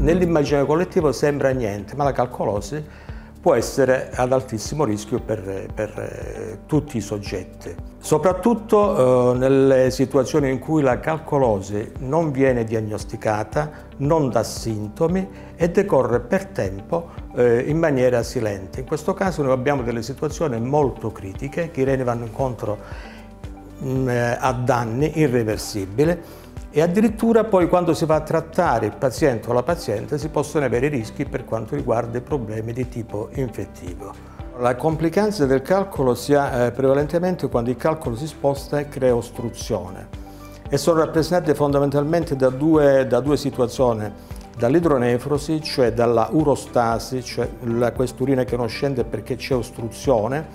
Nell'immagine collettivo sembra niente, ma la calcolosi può essere ad altissimo rischio per, per eh, tutti i soggetti. Soprattutto eh, nelle situazioni in cui la calcolosi non viene diagnosticata, non dà sintomi e decorre per tempo eh, in maniera silente. In questo caso noi abbiamo delle situazioni molto critiche che i reni vanno incontro mh, mm, eh, a danni irreversibili e addirittura poi quando si va a trattare il paziente o la paziente si possono avere rischi per quanto riguarda problemi di tipo infettivo. La complicanza del calcolo si ha eh, prevalentemente quando il calcolo si sposta e crea ostruzione e sono rappresentate fondamentalmente da due, da due situazioni dall'idronefrosi, cioè dalla urostasi, cioè la questurina che non scende perché c'è ostruzione,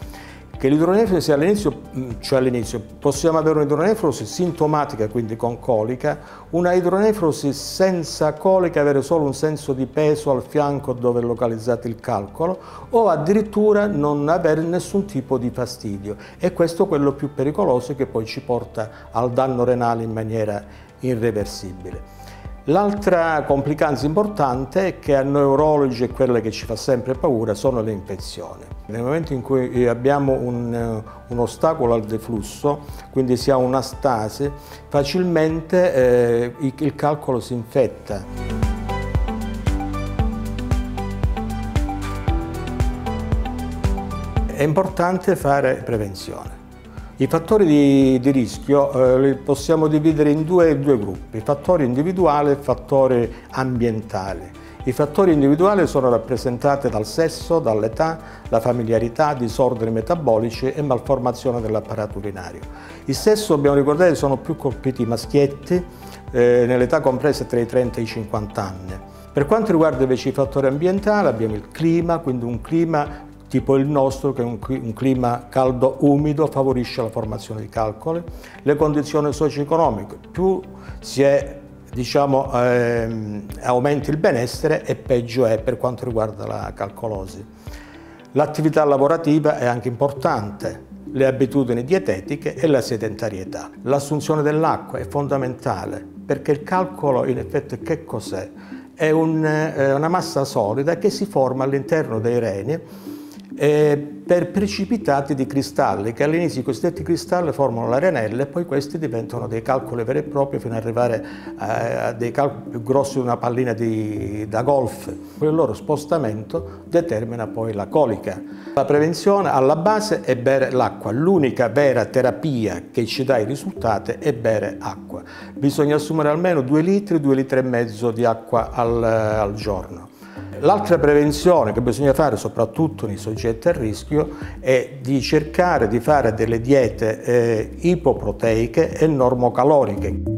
che l'idronefrosi all'inizio, mm, cioè all'inizio, possiamo avere un'idronefrosi sintomatica, quindi con colica, una idronefrosi senza colica, avere solo un senso di peso al fianco dove è localizzato il calcolo, o addirittura non avere nessun tipo di fastidio. E questo è quello più pericoloso che poi ci porta al danno renale in maniera irreversibile. L'altra complicanza importante che a neurologi e quella che ci fa sempre paura sono le infezioni. Nel momento in cui abbiamo un, un ostacolo al deflusso, quindi si ha una stasi, facilmente eh, il, il calcolo si infetta. È importante fare prevenzione. I fattori di, di rischio eh, li possiamo dividere in due, due gruppi, fattori individuali e fattori ambientali. I fattori individuali sono rappresentati dal sesso, dall'età, la familiarità, disordini metabolici e malformazione dell'apparato urinario. Il sesso, dobbiamo ricordare, sono più colpiti i maschietti eh, nell'età compresa tra i 30 e i 50 anni. Per quanto riguarda invece i fattori ambientali abbiamo il clima, quindi un clima tipo il nostro che è un clima caldo umido favorisce la formazione di calcoli, le condizioni socio-economiche, più si è, diciamo, ehm, aumenta il benessere e peggio è per quanto riguarda la calcolosi. L'attività lavorativa è anche importante, le abitudini dietetiche e la sedentarietà. L'assunzione dell'acqua è fondamentale perché il calcolo in effetti che cos'è? È un, eh, una massa solida che si forma all'interno dei reni eh, per precipitati di cristalli, che all'inizio i cosiddetti cristalli formano l'arenella e poi questi diventano dei calcoli veri e propri fino ad arrivare a dei calcoli più grossi di una pallina di, da golf. Poi il loro spostamento determina poi la colica. La prevenzione alla base è bere l'acqua, l'unica vera terapia che ci dà i risultati è bere acqua. Bisogna assumere almeno 2 litri, 2 litri e mezzo di acqua al, al giorno. L'altra prevenzione che bisogna fare soprattutto nei soggetti a rischio è di cercare di fare delle diete eh, ipoproteiche e normocaloriche.